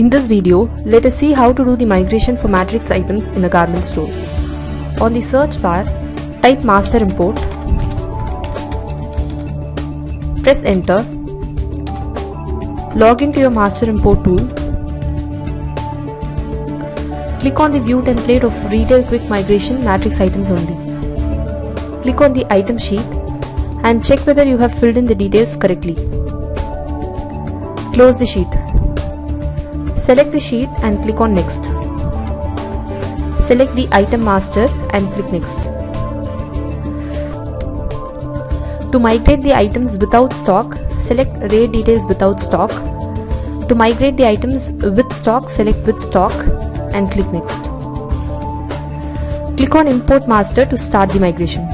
In this video, let us see how to do the migration for matrix items in a garment store. On the search bar, type master import, press enter, log into your master import tool, click on the view template of retail quick migration matrix items only. Click on the item sheet and check whether you have filled in the details correctly. Close the sheet. Select the sheet and click on next. Select the item master and click next. To migrate the items without stock, select RAID details without stock. To migrate the items with stock, select with stock and click next. Click on import master to start the migration.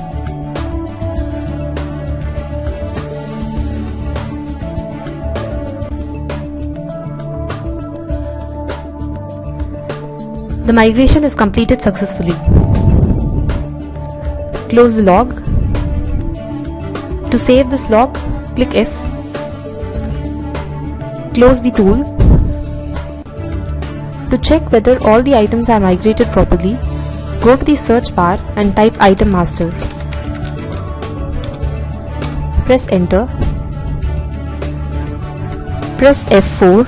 The migration is completed successfully. Close the log. To save this log, click S. Close the tool. To check whether all the items are migrated properly, go to the search bar and type item master. Press enter. Press F4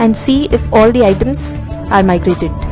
and see if all the items are migrated.